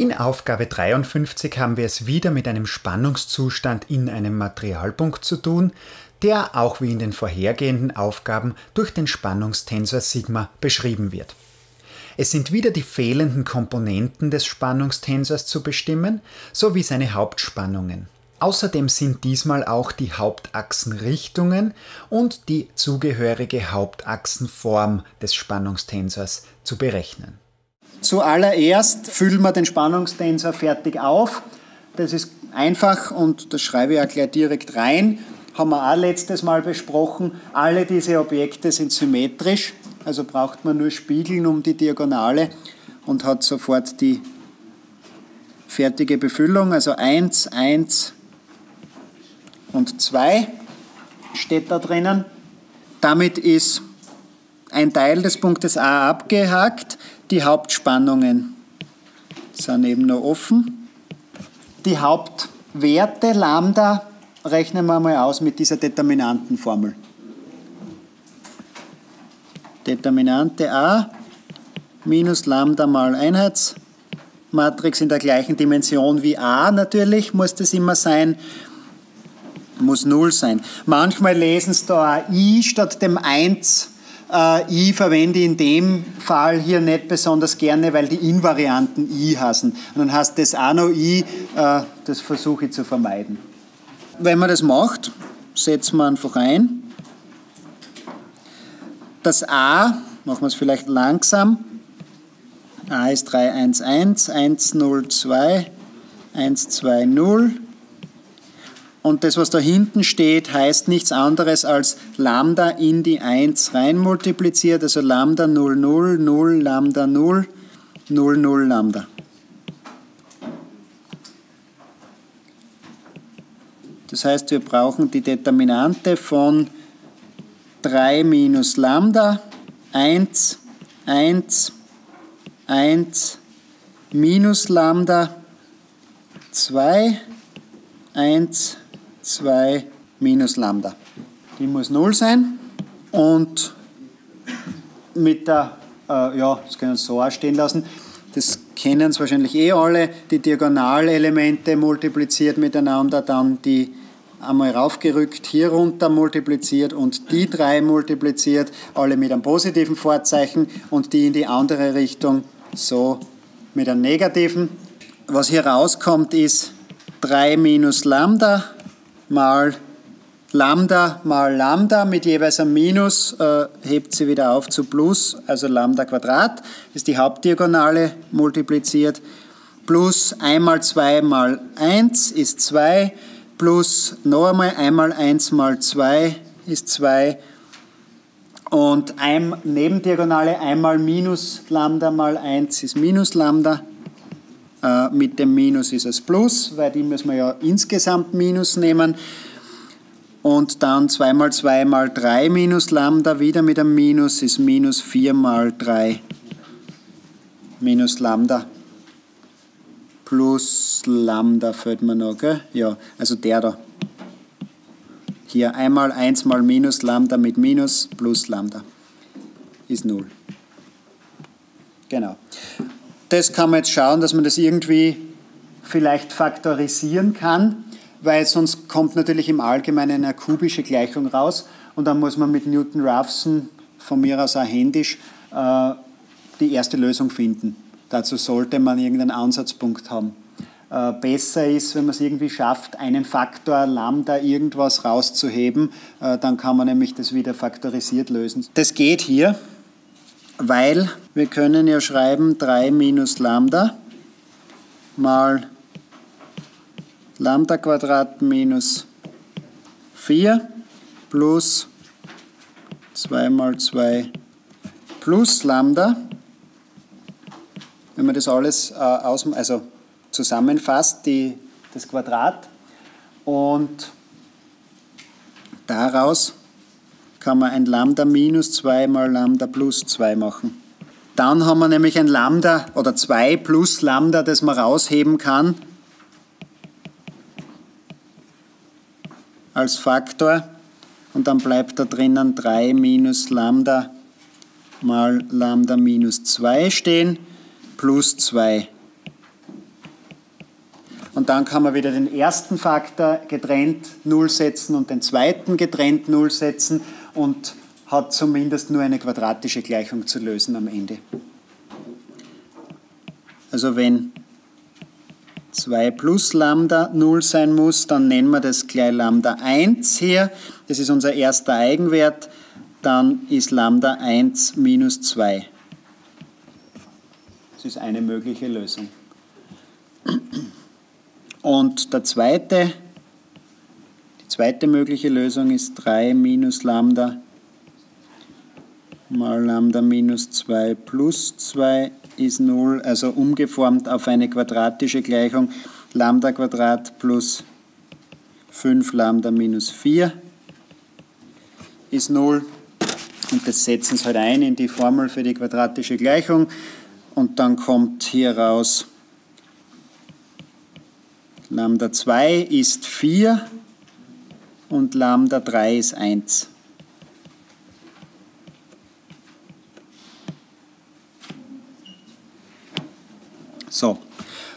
In Aufgabe 53 haben wir es wieder mit einem Spannungszustand in einem Materialpunkt zu tun, der auch wie in den vorhergehenden Aufgaben durch den Spannungstensor Sigma beschrieben wird. Es sind wieder die fehlenden Komponenten des Spannungstensors zu bestimmen, sowie seine Hauptspannungen. Außerdem sind diesmal auch die Hauptachsenrichtungen und die zugehörige Hauptachsenform des Spannungstensors zu berechnen. Zuallererst füllen wir den Spannungstensor fertig auf. Das ist einfach und das schreibe ich auch gleich direkt rein. Haben wir auch letztes Mal besprochen. Alle diese Objekte sind symmetrisch, also braucht man nur spiegeln um die Diagonale und hat sofort die fertige Befüllung. Also 1, 1 und 2 steht da drinnen. Damit ist ein Teil des Punktes A abgehakt. Die Hauptspannungen sind eben noch offen. Die Hauptwerte Lambda rechnen wir mal aus mit dieser Determinantenformel. Determinante A minus Lambda mal Einheitsmatrix in der gleichen Dimension wie A natürlich, muss das immer sein, muss 0 sein. Manchmal lesen Sie da I statt dem 1 äh, I verwende in dem Fall hier nicht besonders gerne, weil die Invarianten I hassen. Und dann heißt das auch noch I, äh, das versuche ich zu vermeiden. Wenn man das macht, setzen wir einfach ein. Das A, machen wir es vielleicht langsam. A ist 311, 102, 120. Und das, was da hinten steht, heißt nichts anderes als Lambda in die 1 rein multipliziert, also Lambda 0, 0, 0, Lambda 0, 0, 0, Lambda. Das heißt, wir brauchen die Determinante von 3 minus Lambda, 1, 1, 1, minus Lambda, 2, 1, 2 minus Lambda. Die muss 0 sein und mit der, äh, ja, das können wir so auch stehen lassen, das kennen es wahrscheinlich eh alle, die Diagonalelemente multipliziert miteinander, dann die einmal raufgerückt, hier runter multipliziert und die drei multipliziert, alle mit einem positiven Vorzeichen und die in die andere Richtung so mit einem negativen. Was hier rauskommt ist 3 minus Lambda mal Lambda mal Lambda mit jeweils einem Minus äh, hebt sie wieder auf zu Plus, also Lambda Quadrat, ist die Hauptdiagonale multipliziert, plus 1 mal 2 mal 1 ist 2, plus noch einmal 1 mal 1 mal 2 ist 2 und ein, Nebendiagonale einmal minus Lambda mal 1 ist minus Lambda. Äh, mit dem Minus ist es Plus, weil die müssen wir ja insgesamt Minus nehmen. Und dann 2 mal 2 mal 3 minus Lambda wieder mit einem Minus ist minus 4 mal 3 minus Lambda plus Lambda fällt mir noch, gell? Ja, also der da. Hier einmal 1 mal minus Lambda mit Minus plus Lambda ist 0. Genau. Das kann man jetzt schauen, dass man das irgendwie vielleicht faktorisieren kann, weil sonst kommt natürlich im Allgemeinen eine kubische Gleichung raus und dann muss man mit Newton-Raphson, von mir aus auch händisch, äh, die erste Lösung finden. Dazu sollte man irgendeinen Ansatzpunkt haben. Äh, besser ist, wenn man es irgendwie schafft, einen Faktor Lambda irgendwas rauszuheben, äh, dann kann man nämlich das wieder faktorisiert lösen. Das geht hier weil wir können ja schreiben 3 minus Lambda mal Lambda Quadrat minus 4 plus 2 mal 2 plus Lambda. Wenn man das alles äh, aus, also zusammenfasst, die, das Quadrat, und daraus kann man ein Lambda minus 2 mal Lambda plus 2 machen. Dann haben wir nämlich ein Lambda oder 2 plus Lambda, das man rausheben kann als Faktor. Und dann bleibt da drinnen 3 minus Lambda mal Lambda minus 2 stehen plus 2. Und dann kann man wieder den ersten Faktor getrennt 0 setzen und den zweiten getrennt 0 setzen und hat zumindest nur eine quadratische Gleichung zu lösen am Ende. Also wenn 2 plus Lambda 0 sein muss, dann nennen wir das gleich Lambda 1 hier. Das ist unser erster Eigenwert. Dann ist Lambda 1 minus 2. Das ist eine mögliche Lösung. Und der zweite, zweite mögliche Lösung ist 3 minus Lambda mal Lambda minus 2 plus 2 ist 0, also umgeformt auf eine quadratische Gleichung Lambda Quadrat plus 5 Lambda minus 4 ist 0. Und das setzen Sie halt ein in die Formel für die quadratische Gleichung. Und dann kommt hier raus, Lambda 2 ist 4 und Lambda 3 ist 1. So.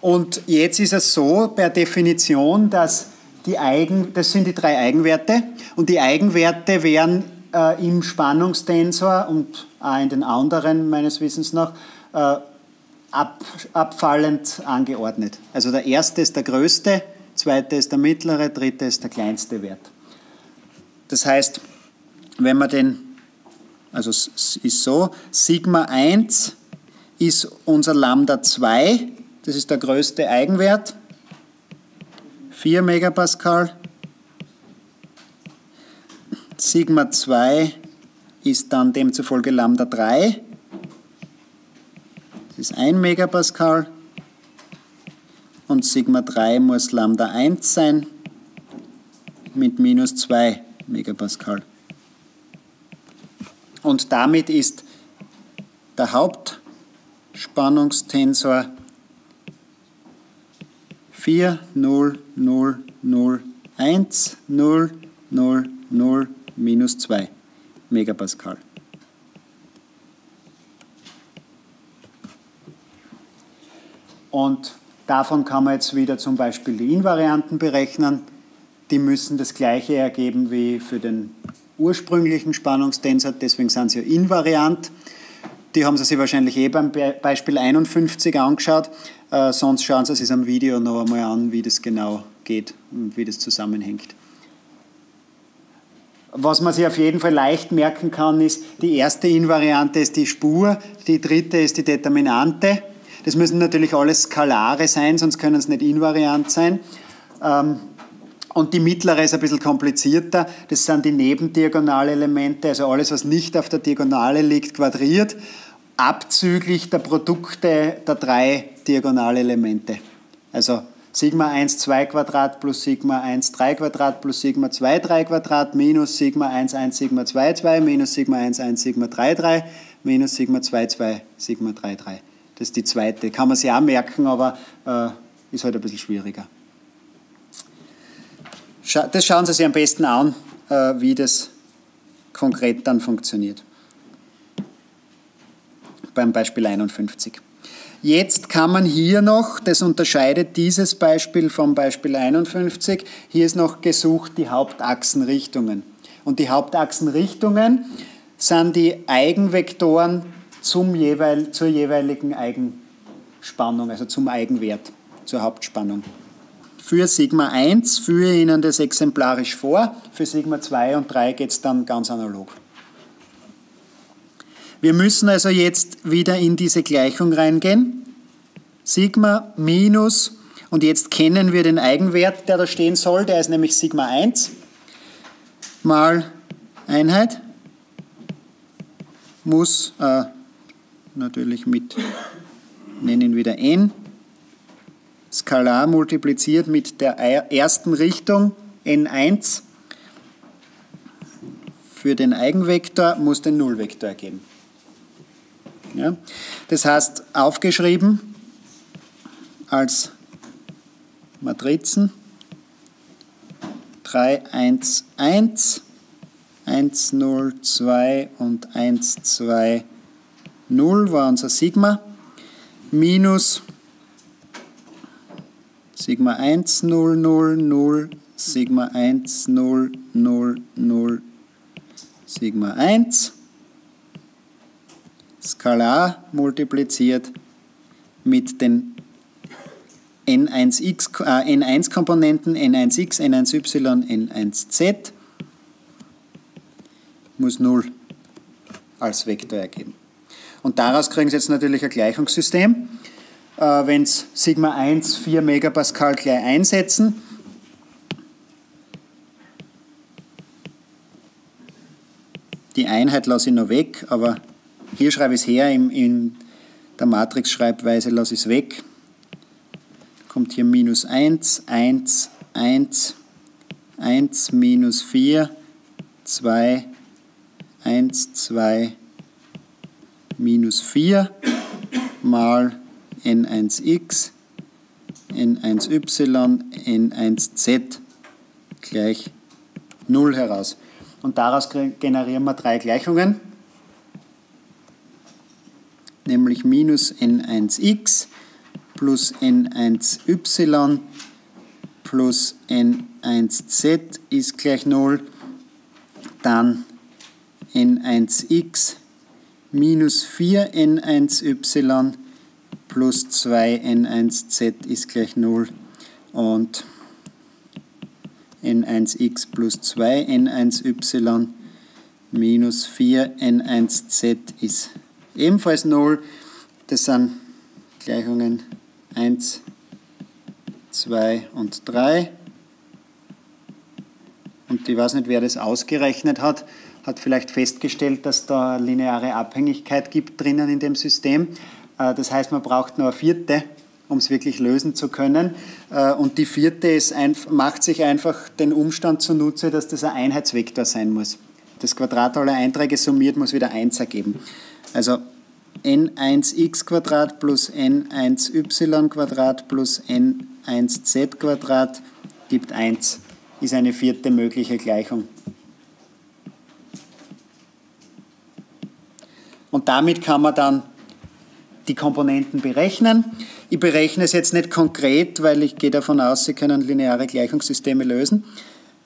Und jetzt ist es so per Definition, dass die Eigen, das sind die drei Eigenwerte und die Eigenwerte werden äh, im Spannungstensor und auch in den anderen meines Wissens nach äh, ab, abfallend angeordnet. Also der erste ist der größte, zweite ist der mittlere, dritte ist der kleinste Wert. Das heißt, wenn man den, also es ist so, Sigma 1 ist unser Lambda 2, das ist der größte Eigenwert, 4 Megapascal. Sigma 2 ist dann demzufolge Lambda 3, das ist 1 Megapascal. Und Sigma 3 muss Lambda 1 sein mit minus 2 Megapascal. Und damit ist der Haupt Spannungstensor 4, 0, 0, 0, 1, 0, 0, 0, minus 2 Megapascal. Und davon kann man jetzt wieder zum Beispiel die Invarianten berechnen. Die müssen das gleiche ergeben wie für den ursprünglichen Spannungstensor, deswegen sind sie ja invariant. Die haben Sie sich wahrscheinlich eh beim Beispiel 51 angeschaut. Äh, sonst schauen Sie es am Video noch einmal an, wie das genau geht und wie das zusammenhängt. Was man sich auf jeden Fall leicht merken kann, ist, die erste Invariante ist die Spur, die dritte ist die Determinante. Das müssen natürlich alles Skalare sein, sonst können es nicht invariant sein. Ähm, und die mittlere ist ein bisschen komplizierter. Das sind die Nebendiagonalelemente, also alles, was nicht auf der Diagonale liegt, quadriert abzüglich der Produkte der drei Diagonalelemente. Also Sigma 1 2 Quadrat plus Sigma 1 3 Quadrat plus Sigma 2 3 Quadrat minus Sigma 1 1 Sigma 2 2 minus Sigma 1 1 Sigma 3 3 minus Sigma 2 2 Sigma 3 3. Das ist die zweite. Kann man sich auch merken, aber äh, ist halt ein bisschen schwieriger. Das schauen Sie sich am besten an, äh, wie das konkret dann funktioniert beim Beispiel 51. Jetzt kann man hier noch, das unterscheidet dieses Beispiel vom Beispiel 51, hier ist noch gesucht die Hauptachsenrichtungen. Und die Hauptachsenrichtungen sind die Eigenvektoren zum jeweil, zur jeweiligen Eigenspannung, also zum Eigenwert, zur Hauptspannung. Für Sigma 1 führe ich Ihnen das exemplarisch vor, für Sigma 2 und 3 geht es dann ganz analog. Wir müssen also jetzt wieder in diese Gleichung reingehen. Sigma minus, und jetzt kennen wir den Eigenwert, der da stehen soll, der ist nämlich Sigma 1 mal Einheit muss äh, natürlich mit, nennen wieder n, Skalar multipliziert mit der ersten Richtung n1 für den Eigenvektor muss den Nullvektor ergeben. Ja? Das heißt, aufgeschrieben als Matrizen 3, 1, 1, 1, 0, 2 und 1, 2, 0 war unser Sigma minus Sigma 1, 0, 0, 0, Sigma 1, 0, 0, 0, Sigma 1. Skalar multipliziert mit den N1x, äh, N1-Komponenten N1x, N1y, N1z muss 0 als Vektor ergeben. Und daraus kriegen Sie jetzt natürlich ein Gleichungssystem. Äh, Wenn Sie Sigma 1 4 Megapascal gleich einsetzen, die Einheit lasse ich noch weg, aber hier schreibe ich es her, in, in der Matrix-Schreibweise lasse ich es weg. Kommt hier minus 1, 1, 1, 1, minus 4, 2, 1, 2, minus 4 mal n1x, n1y, n1z gleich 0 heraus. Und daraus generieren wir drei Gleichungen, nämlich minus n1x plus n1y plus n1z ist gleich 0, dann n1x minus 4n1y plus 2n1z ist gleich 0 und n1x plus 2n1y minus 4n1z ist ebenfalls 0. Das sind Gleichungen 1, 2 und 3. Und ich weiß nicht, wer das ausgerechnet hat, hat vielleicht festgestellt, dass da lineare Abhängigkeit gibt drinnen in dem System. Äh, das heißt, man braucht nur eine vierte, um es wirklich lösen zu können. Äh, und die vierte ist, macht sich einfach den Umstand zunutze, dass das ein Einheitsvektor sein muss. Das Quadrat aller Einträge summiert muss wieder 1 ergeben. Also n1x plus n1y plus n1z gibt 1, ist eine vierte mögliche Gleichung. Und damit kann man dann die Komponenten berechnen. Ich berechne es jetzt nicht konkret, weil ich gehe davon aus, Sie können lineare Gleichungssysteme lösen.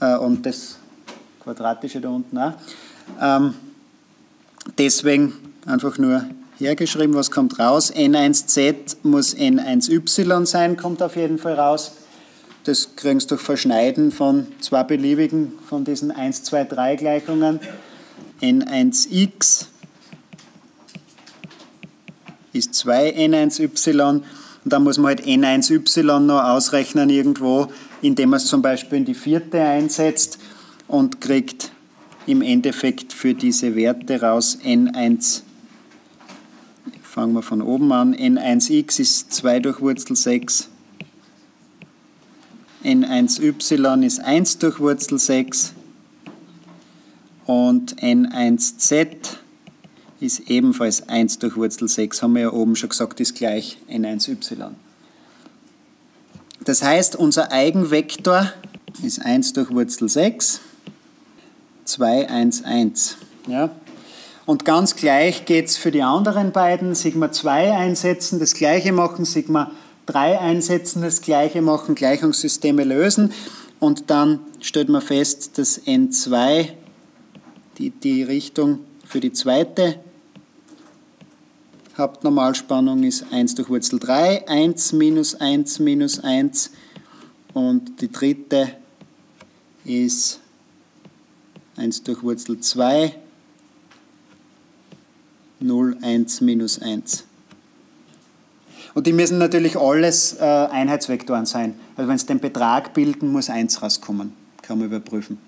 Äh, und das Quadratische da unten auch. Ähm, deswegen einfach nur hergeschrieben, was kommt raus. N1z muss N1y sein, kommt auf jeden Fall raus. Das kriegen Sie durch Verschneiden von zwei beliebigen von diesen 1, 2, 3 Gleichungen. N1x ist 2n1y und dann muss man halt n1y noch ausrechnen irgendwo, indem man es zum Beispiel in die vierte einsetzt und kriegt im Endeffekt für diese Werte raus n1, fangen wir von oben an, n1x ist 2 durch Wurzel 6, n1y ist 1 durch Wurzel 6 und n1z ist ebenfalls 1 durch Wurzel 6, haben wir ja oben schon gesagt, ist gleich n1y. Das heißt, unser Eigenvektor ist 1 durch Wurzel 6, 2, 1, 1. Ja? Und ganz gleich geht es für die anderen beiden. Sigma 2 einsetzen, das gleiche machen, Sigma 3 einsetzen, das gleiche machen, Gleichungssysteme lösen. Und dann stellt man fest, dass N2 die, die Richtung für die zweite Hauptnormalspannung ist 1 durch Wurzel 3, 1 minus 1 minus 1 und die dritte ist 1 durch Wurzel 2, 0, 1 minus 1. Und die müssen natürlich alles äh, Einheitsvektoren sein. Also wenn sie den Betrag bilden, muss 1 rauskommen. Kann man überprüfen.